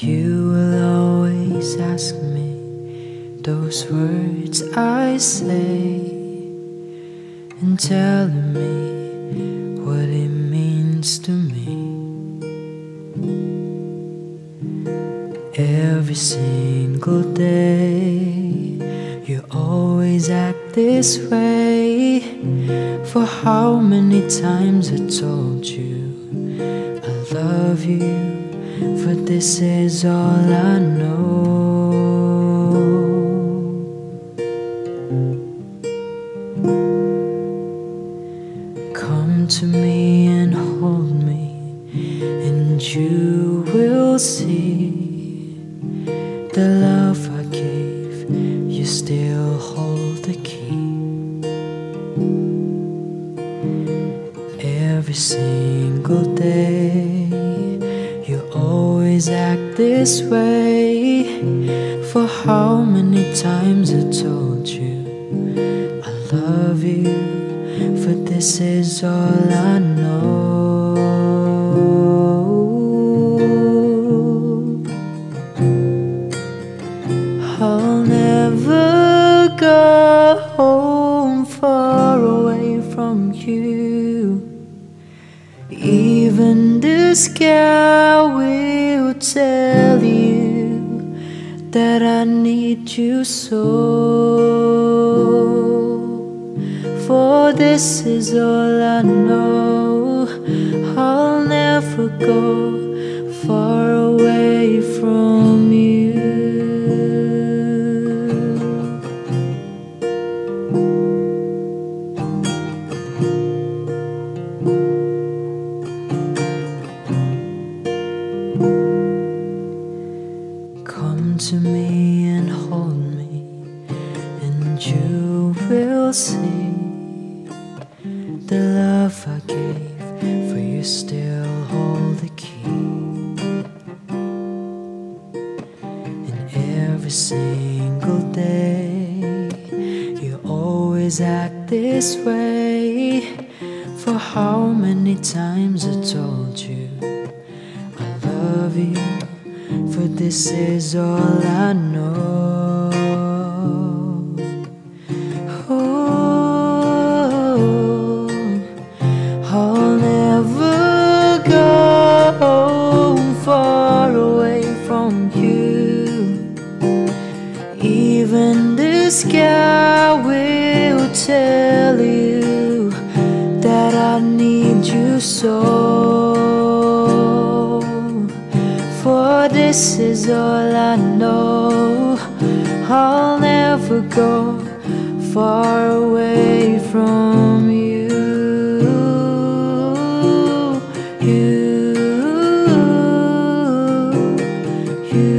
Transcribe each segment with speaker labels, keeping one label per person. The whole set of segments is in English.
Speaker 1: You will always ask me those words I say and telling me what it means to me. Every single day, you always act this way. For how many times I told you I love you? For this is all I know. Come to me and hold me, and you will see the love I gave. You still hold the key. Every single day, this way. For how many times I told you I love you? For this is all I know. I'll never go home far away from you. Even the sky will tell you that I need you so. For this is all I know. I'll never go To me and hold me, and you will see the love I gave. For you still hold the key, and every single day you always act this way. For how many times I told you I love you? For this is all I know. Oh, I'll never go far away from you. Even the sky will tell you that I need you so. This is all I know. I'll never go far away from you. You, you.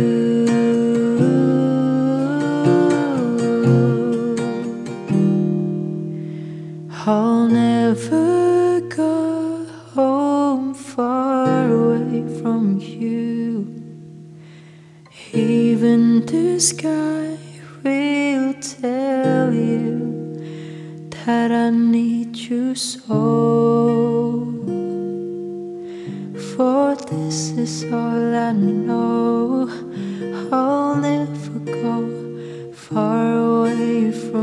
Speaker 1: I'll never go home far away from you. Even the sky will tell you that I need you so. For this is all I know. I'll never go far away from.